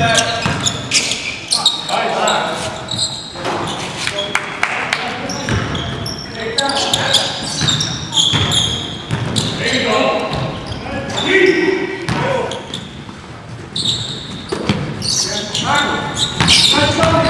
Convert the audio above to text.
You're good,